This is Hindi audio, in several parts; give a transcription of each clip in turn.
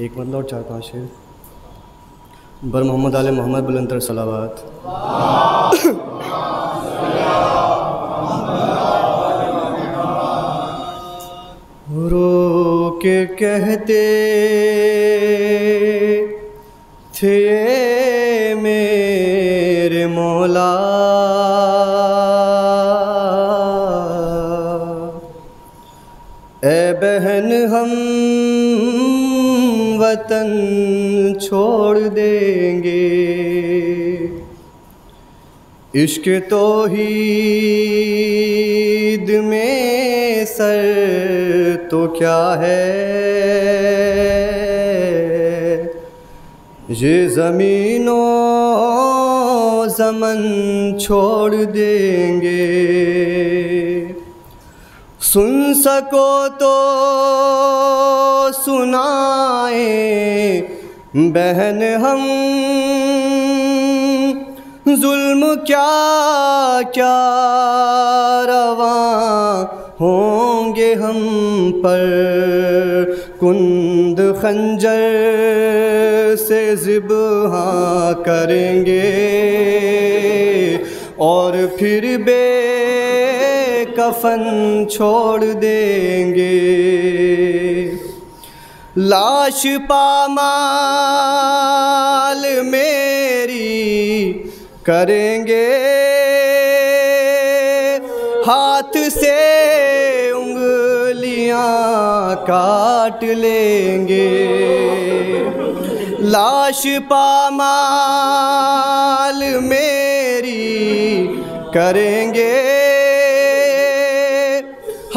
एक मतलब और चार पाँच शेर। बर मोहम्मद आल मोहम्मद बुलंदर सलावत। रो के कहते थे मेरे मौला। ए बहन हम वतन छोड़ देंगे। इश्क तो ही में सर तो क्या है? ये ज़मीनों जमन छोड़ देंगे। सुन सको तो सुनाए, बहन हम, जुल्म क्या क्या रवा होंगे हम पर? कुंद खंजर से ज़िबहा करेंगे, और फिर बे कफन छोड़ देंगे। लाश पामाल मेरी करेंगे। हाथ से उंगलियाँ काट लेंगे। लाश पामाल मेरी करेंगे।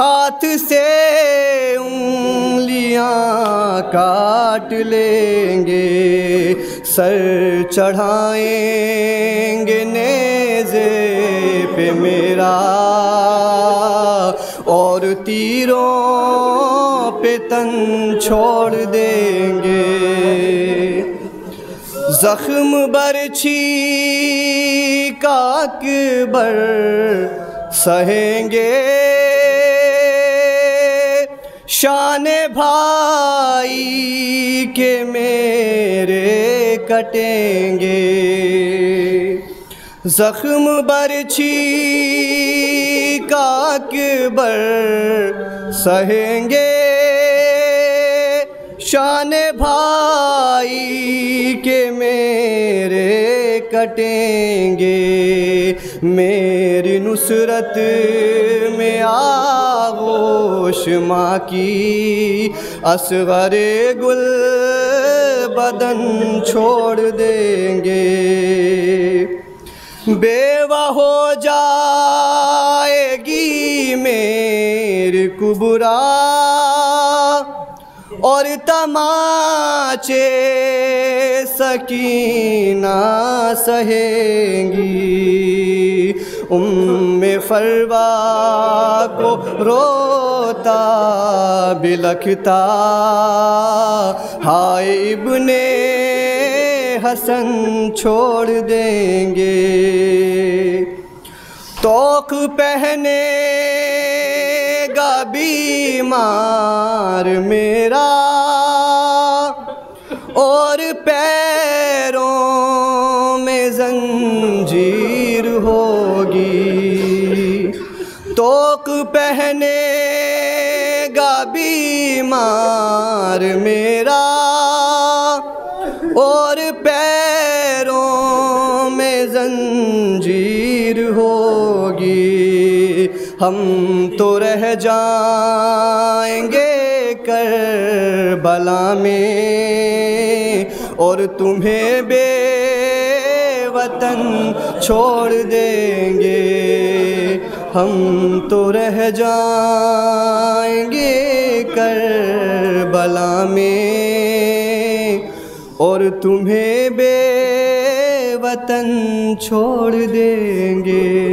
हाथ से उंगलियाँ काट लेंगे, सर चढ़ाएँगे नेज़े पे मेरा। और तीरों पे तन छोड़ देंगे। जख्म बरछी काक बर सहेंगे। शान भाई के मेरे कटेंगे। जख्म बरछी का अकबर सहेंगे। शान भाई के मेरे कटेंगे। मेरी नुसरत में आगोश माँ की असगरे गुल बदन छोड़ देंगे। बेवा हो जाएगी मेरी कुबरा और तमाचे सकीना सहेंगी। उम्म फरवा को रोता बिलखता। हाय इब्ने हसन छोड़ देंगे। तोक पहनेगा बीमार मेरा। और पैरों में जंजीर होगी। तोक पहनेगा बीमार मेरा। और पैरों में जंजीर होगी। हम तो रह जाएँगे कर बला में। और तुम्हें बेवतन छोड़ देंगे। हम तो रह जाएँगे कर बला में। और तुम्हें बेवतन छोड़ देंगे।